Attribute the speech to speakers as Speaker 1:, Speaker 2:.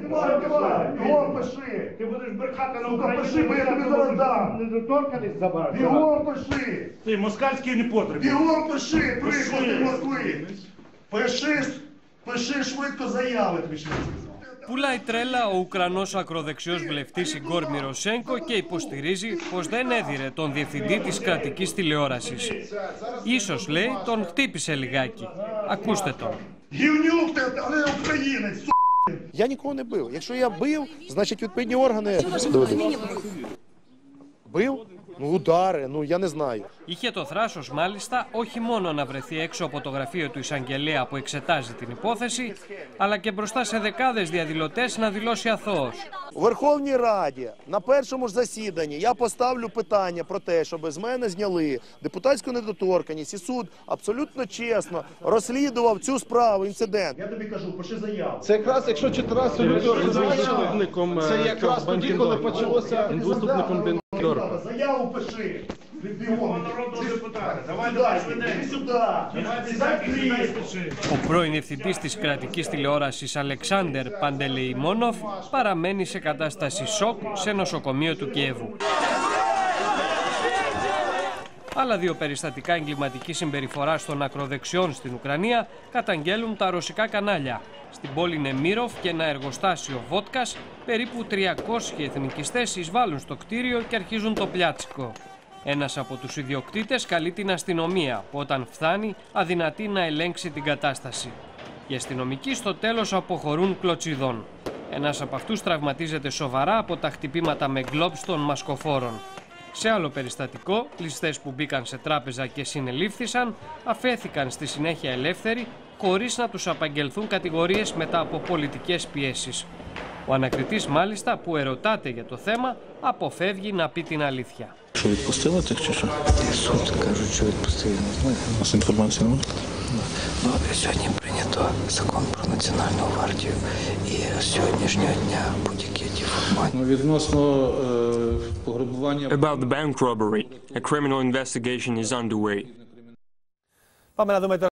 Speaker 1: Знімай, давай, бігом пиши.
Speaker 2: Ти будеш брехати на
Speaker 1: Сука,
Speaker 2: Україну.
Speaker 1: пиши, бо я тобі зараз дам.
Speaker 2: Недоторканість забрати.
Speaker 1: Бігом пиши.
Speaker 2: Ти москальський не потрібен.
Speaker 1: Бігом пиши,
Speaker 2: Пиши.
Speaker 1: приклади Москви. Пиши, пиши швидко заяви, тобі ще не сказав.
Speaker 3: Πουλάει τρέλα ο Ουκρανός ακροδεξιός βουλευτής Ιγκόρ Μυροσέγκο και υποστηρίζει πως δεν έδιρε τον διευθυντή της κρατικής τηλεόρασης. Ίσως, λέει, τον χτύπησε λιγάκι. Ακούστε τον.
Speaker 4: Я нікого не бив. Якщо я бив, значить відповідні органи бив. Ну, удари, ну я не знаю.
Speaker 3: Είχε το θράσος μάλιστα όχι μόνο να βρεθεί έξω από το γραφείο του εισαγγελέα που εξετάζει την υπόθεση, αλλά και μπροστά σε δεκάδες διαδηλωτές να δηλώσει αθώος.
Speaker 4: У Верховній Раді на першому ж засіданні я поставлю питання про те, щоб з мене зняли депутатську недоторканність, і суд абсолютно чесно розслідував цю справу, інцидент.
Speaker 1: Я тобі кажу, пиши заяву.
Speaker 5: Це якраз, якщо 14 лютого
Speaker 6: заступником,
Speaker 5: це
Speaker 6: е,
Speaker 5: якраз
Speaker 6: цього
Speaker 5: тоді, коли
Speaker 6: Банкендорфа.
Speaker 5: почалося.
Speaker 6: Він заступником Бендорфа.
Speaker 1: Ребята, Заяву пиши. Бігом.
Speaker 2: народного депутата. Давай,
Speaker 1: Сюди,
Speaker 2: давай,
Speaker 1: іди
Speaker 2: швиденько.
Speaker 1: сюди.
Speaker 2: Давай,
Speaker 1: Сідай
Speaker 2: сідай, сідай,
Speaker 1: крісло.
Speaker 2: пиши.
Speaker 3: Ο πρώην ευθυντής της κρατικής τηλεόρασης Αλεξάνδερ Παντελεϊμόνοφ παραμένει σε κατάσταση σοκ σε νοσοκομείο του Κιέβου. Άλλα δύο περιστατικά εγκληματικής συμπεριφοράς των ακροδεξιών στην Ουκρανία καταγγέλουν τα ρωσικά κανάλια. Στην πόλη Νεμίροφ και ένα εργοστάσιο βότκας, περίπου 300 εθνικιστές εισβάλλουν στο κτίριο και αρχίζουν το πλιάτσικο. Ένας από τους ιδιοκτήτες καλεί την αστυνομία που όταν φτάνει αδυνατεί να ελέγξει την κατάσταση. Οι αστυνομικοί στο τέλος αποχωρούν κλωτσιδών. Ένας από αυτούς τραυματίζεται σοβαρά από τα χτυπήματα με γκλόπ των μασκοφόρων. Σε άλλο περιστατικό, ληστές που μπήκαν σε τράπεζα και συνελήφθησαν, αφέθηκαν στη συνέχεια ελεύθεροι, χωρίς να τους απαγγελθούν κατηγορίες μετά από πολιτικές πιέσεις. Ο ανακριτής μάλιστα που ερωτάται για το θέμα, αποφεύγει να πει την αλήθεια.
Speaker 7: Що відпустили тих чи що?
Speaker 8: Суд кажуть, що відпустили, не знаю.
Speaker 7: У нас інформації немає?
Speaker 8: Ну, сьогодні прийнято закон про національну гвардію. І з сьогоднішнього дня будь-які
Speaker 9: About the bank robbery, a criminal investigation is underway.